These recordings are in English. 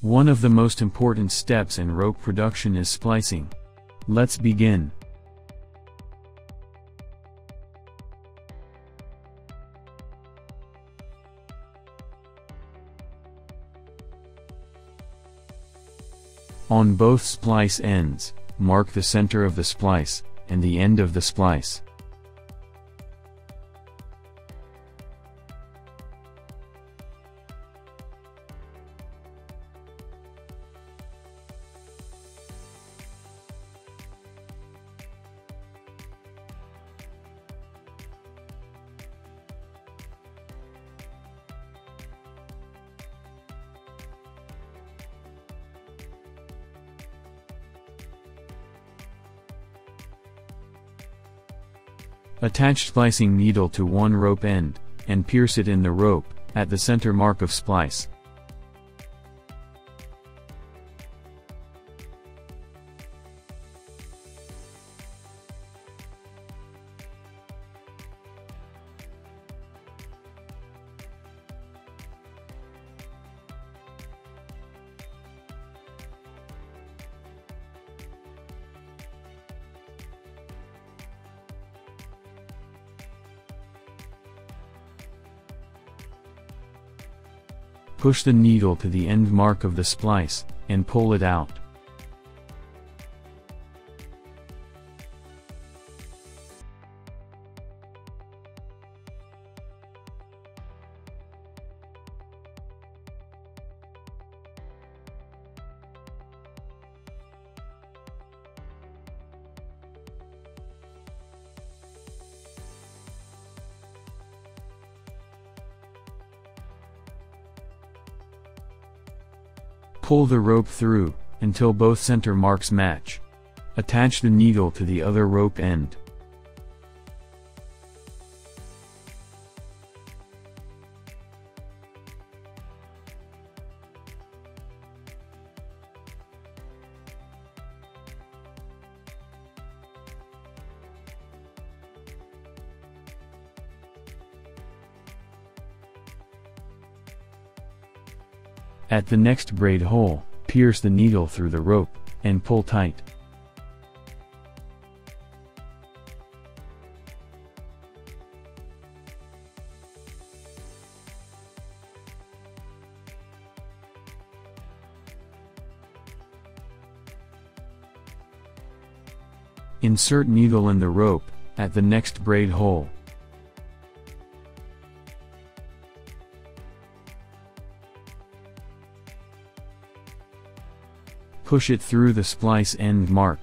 One of the most important steps in rope production is splicing. Let's begin. On both splice ends, mark the center of the splice, and the end of the splice. Attach splicing needle to one rope end, and pierce it in the rope, at the center mark of splice. Push the needle to the end mark of the splice, and pull it out. Pull the rope through, until both center marks match. Attach the needle to the other rope end. At the next braid hole, pierce the needle through the rope, and pull tight. Insert needle in the rope, at the next braid hole. Push it through the splice end mark.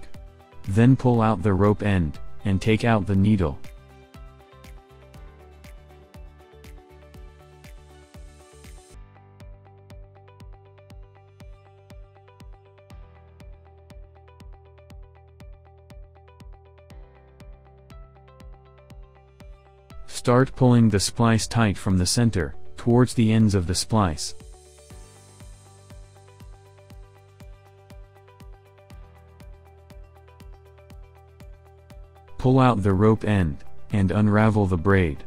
Then pull out the rope end, and take out the needle. Start pulling the splice tight from the center, towards the ends of the splice. Pull out the rope end, and unravel the braid.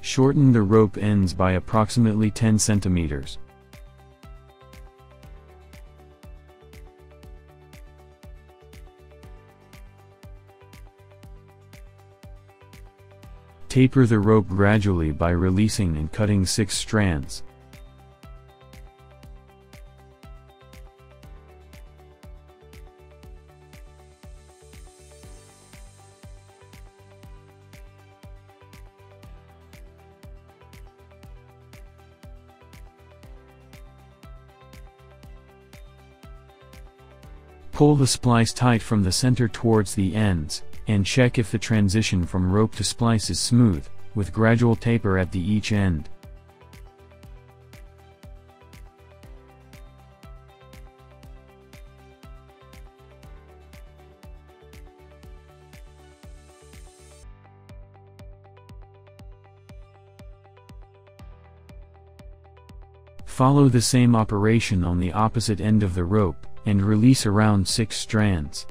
Shorten the rope ends by approximately 10 centimeters. Taper the rope gradually by releasing and cutting 6 strands. Pull the splice tight from the center towards the ends, and check if the transition from rope to splice is smooth, with gradual taper at the each end. Follow the same operation on the opposite end of the rope, and release around 6 strands.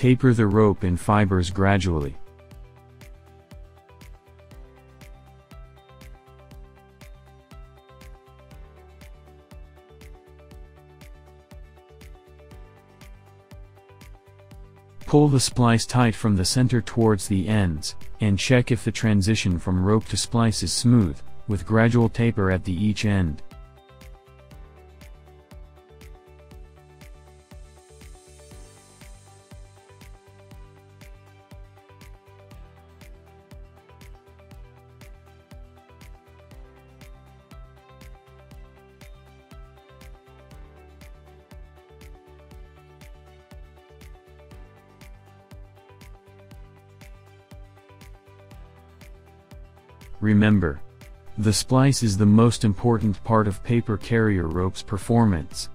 Taper the rope in fibers gradually. Pull the splice tight from the center towards the ends, and check if the transition from rope to splice is smooth, with gradual taper at the each end. Remember, the splice is the most important part of paper carrier rope's performance.